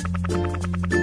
Música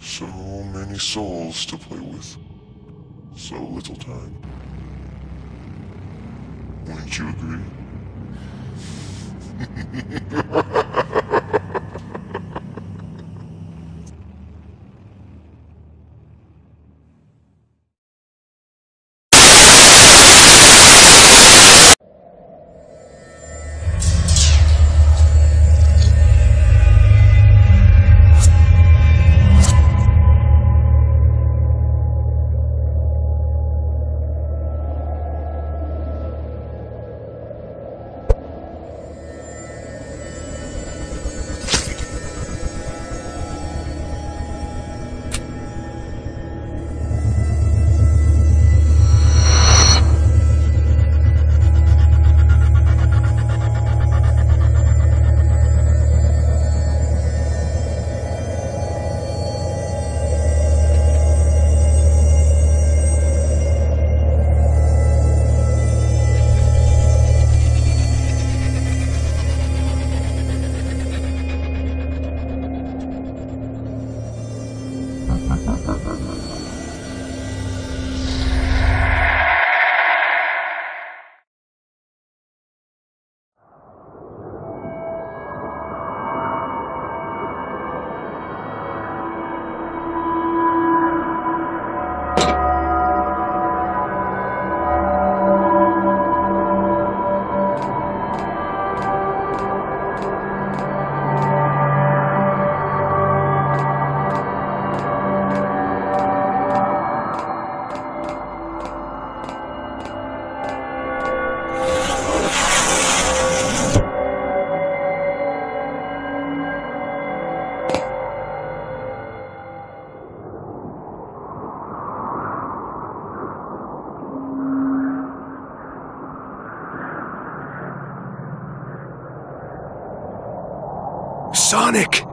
So many souls to play with. So little time. Wouldn't you agree? Sonic!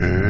Eh?